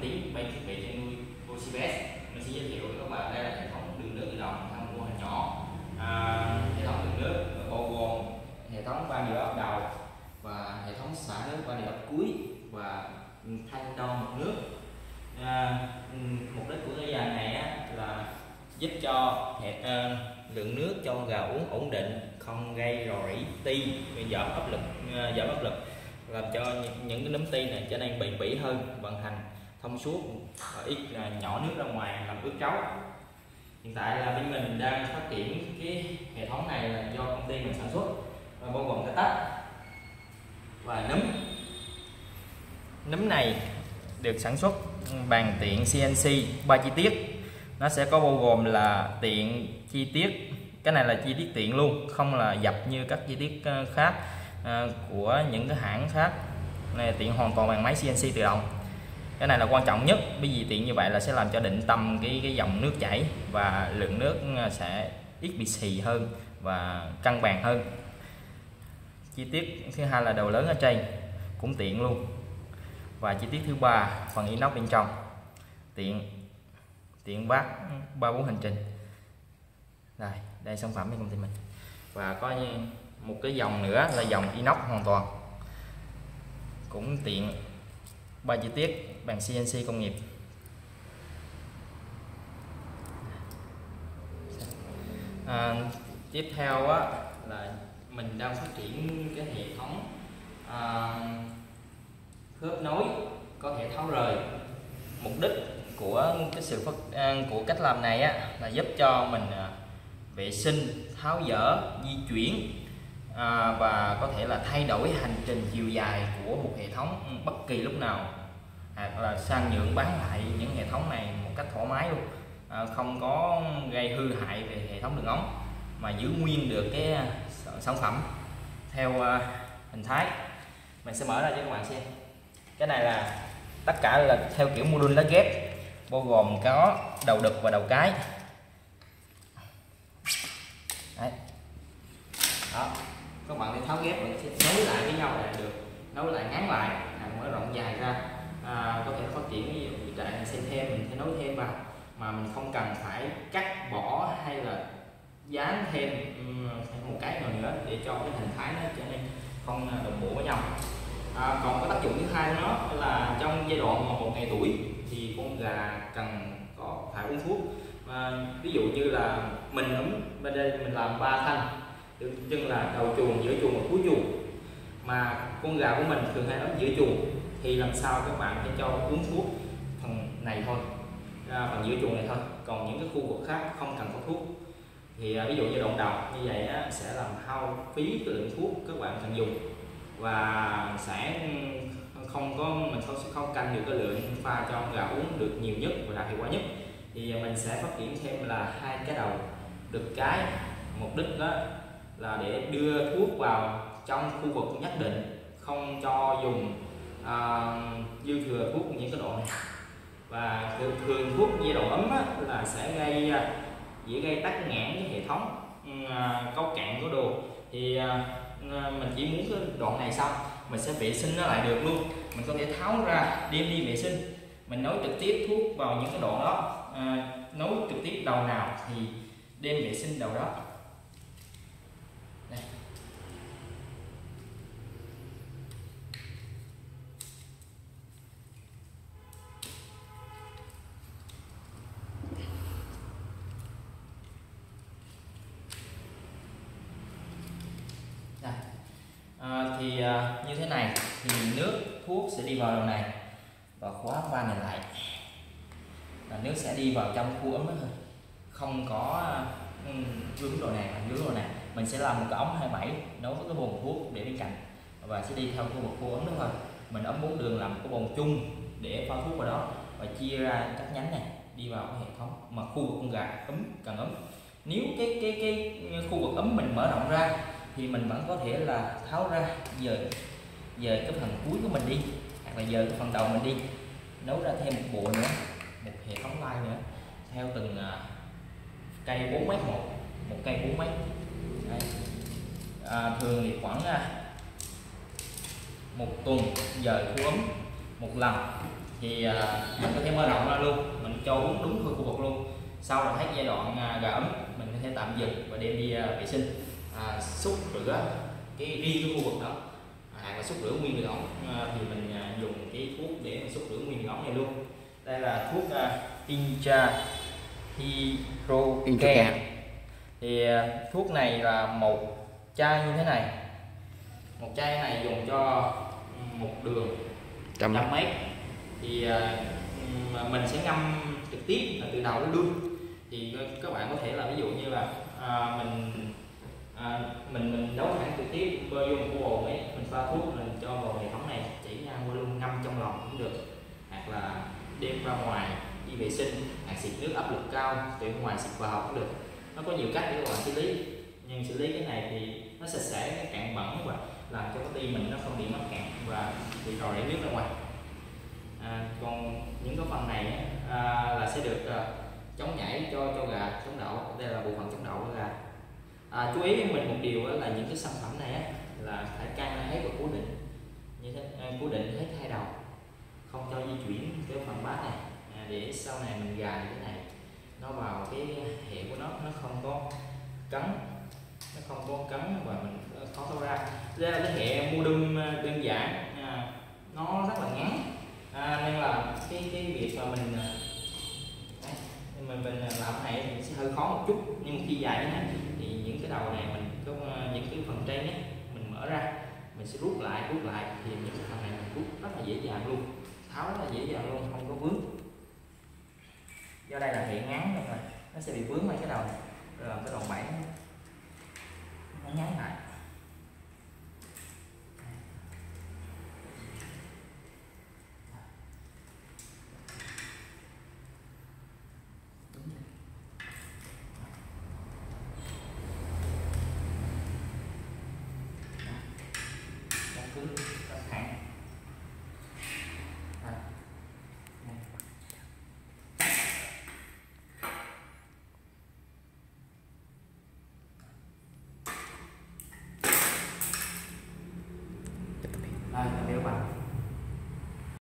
tính máy thiết bị chăn nuôi OCBS mình sẽ giới thiệu với các bạn đây là hệ thống đường nước tự động theo mô hình nhỏ à, hệ thống đường nước bao gồm hệ thống ba điều áp đầu và hệ thống xả nước ba điều áp cuối và thanh đo mực nước. À, mục đích của cái dàn này á, là giúp cho hệ, uh, lượng nước cho gà uống ổn định không gây rò rỉ ti giảm áp lực à, giảm áp lực làm cho những cái nấm ti này trở nên bền bỉ hơn vận hành thông suốt và ít à, nhỏ nước ra ngoài làm ướt trấu. Hiện tại là bên mình đang phát triển cái hệ thống này là do công ty mình sản xuất và bao gồm cái tách và nấm. Nấm này được sản xuất bằng tiện CNC ba chi tiết. Nó sẽ có bao gồm là tiện chi tiết, cái này là chi tiết tiện luôn, không là dập như các chi tiết ờ, khác ờ, của những cái hãng khác. Này, tiện hoàn toàn bằng máy CNC tự động cái này là quan trọng nhất. Bởi vì tiện như vậy là sẽ làm cho định tâm cái cái dòng nước chảy và lượng nước ừ, sẽ ít bị xì hơn và cân bằng hơn. Chi tiết thứ hai là đầu lớn ở trên, cũng tiện luôn. Và chi tiết thứ ba, phần inox bên trong. Tiện tiện bát ba bốn hành trình. Đây đây sản phẩm của công ty mình. Và có một cái dòng nữa là dòng inox hoàn toàn. Cũng tiện bài chi tiết bằng CNC công nghiệp. À, tiếp theo á, là mình đang phát triển cái hệ thống à, khớp nối có thể tháo rời. Mục đích của cái sự phát à, của cách làm này á, là giúp cho mình à, vệ sinh tháo dỡ di chuyển à, và có thể là thay đổi hành trình chiều dài của một hệ thống bất kỳ lúc nào. Hoặc là sang nhượng bán lại những hệ thống này một cách thoải mái luôn. À, không có gây hư hại về hệ thống đường ống mà giữ nguyên được cái à, sản phẩm theo uh, hình thái. Mình sẽ mở ra cho các bạn xem. Cái này là tất cả là theo kiểu module lá ghép bao gồm có đầu đực và đầu cái. Đấy đó các bạn ghép nối lại với nhau là được nối lại ngắn lại à, mở rộng dài ra. À, có thể phát triển ví dụ trại mình xem thêm mình sẽ nối thêm vào mà mình không cần phải cắt bỏ hay là dán thêm một cái nào nữa để cho cái hình thái nó trở nên không à, đồng bộ với nhau. À, còn có tác dụng thứ hai nó là trong giai đoạn mà một ngày tuổi thì con gà cần có phải uống thuốc. À, ví dụ như là mình ấm bên đây mình làm ba thanh tượng là đầu chuồng giữa chuồng và cuối chuồng. Mà con gà của mình thường hay ấm giữa chuồng thì làm sao các bạn phải cho uống thuốc phần này thôi à, phần giữa chuồng này thôi. Còn những cái khu vực khác không cần có thuốc. Thì à, ví dụ như đoạn đầu như vậy á, sẽ làm hao phí cái lượng thuốc các bạn cần dùng. Và sẽ không có mình không sẽ không canh được cái lượng pha cho gà uống được nhiều nhất và đạt hiệu quả nhất. Thì à, mình sẽ phát triển thêm là hai cái đầu được cái mục đích đó là để đưa thuốc vào trong khu vực nhất định không cho dùng à, dư thừa thuốc những cái độ này. Và thường, thường thuốc giai đoạn ấm á, là sẽ gây à, dễ gây tắc nghẽn cái hệ thống ừ, à, cấu cạn của đồ. Thì à, ừ, mình chỉ muốn cái đoạn này xong mình sẽ vệ sinh nó lại được luôn. Mình có thể tháo ra đem đi vệ sinh. Mình nối trực tiếp thuốc vào những cái đoạn đó à, nối trực tiếp đầu nào thì đem vệ sinh đầu đó. Thì à, như thế này, thì nước, thuốc sẽ đi vào đầu này và khóa van này lại. Là nước sẽ đi vào trong khu ấm thôi. Không có à, vướng đồ này, vướng đồ này. Mình sẽ làm một cái ống 27 nối với cái bồn thuốc để bên cạnh và sẽ đi theo khu vực khu ấm đó thôi. Mình ấm bốn đường làm một cái bồn chung để pha thuốc vào đó và chia ra các nhánh này đi vào cái hệ thống mà khu vực con gà ấm cần ấm. Nếu cái cái cái khu vực ấm mình mở rộng ra thì mình vẫn có thể là tháo ra giờ dời cái phần cuối của mình đi hoặc là giờ cái phần đầu mình đi. Nấu ra thêm một bộ nữa một hệ thống like nữa theo từng uh, cây 4 mét một một cây 4 mét Đây. À, thường thì khoảng uh, một tuần giờ khu ấm một lần. Thì uh, mình có thể mở rộng ra luôn mình cho uống đúng khu vực luôn. Sau là hết giai đoạn uh, gà ấm mình có thể tạm dừng và đem đi uh, vệ sinh à, xúc rửa cái riêng cái khu vực đó. Hoặc là xúc rửa nguyên đường ống à, thì mình à, dùng cái thuốc để xúc rửa nguyên đường ống này luôn. Đây là thuốc uh, Intra Hydrocare. Thì à, thuốc này là một chai như thế này. Một chai này dùng cho một đường trăm mét. thì à, mình sẽ ngâm trực tiếp là từ đầu đến đuôi. Thì các bạn có thể là ví dụ như là à, mình à, mình mình nấu thẳng trực tiếp bơi vô của bồn ấy mình pha thuốc mình cho vào hệ thống này chỉ ra mua luôn ngâm trong lòng cũng được. Hoặc là đem ra ngoài đi vệ sinh hoặc xịt nước áp lực cao từ ngoài xịt vào cũng được. Nó có nhiều cách để các bạn xử lý nhưng xử lý cái này thì nó sạch sẽ cái cạn bẩn và làm cho cái tim mình nó không bị mắc cạn và bị rò rỉ nước ra ngoài. À, còn những cái phần này á, à, là sẽ được à, chống nhảy cho cho gà chống đậu đây là bộ phận chống đậu của gà. À, chú ý với mình một điều là những cái sản phẩm này á, là phải căng hết và cố định. Như thế à, cố định hết hai đầu. Không cho di chuyển cái phần bát này. À, để sau này mình gài cái này nó vào cái hệ của nó nó không có cấn. Nó không có cấn và mình ờ, khó tháo ra. Đây là cái hệ mua đun ờ, đơn giản à, nó rất là ngắn à, nên là cái cái việc mà mình à, đấy, mình mình làm này sẽ hơi khó một chút. Nhưng khi dài như thế thì những cái đầu này mình có những cái phần trên ấy, mình mở ra mình sẽ rút lại rút lại. Thì những cái phần này mình rút rất là dễ dàng luôn. Tháo rất là dễ dàng luôn, không có vướng. Do đây là hệ ngắn nên là nó sẽ bị vướng mấy cái đầu, rồi cái đầu bản nó ngắn lại.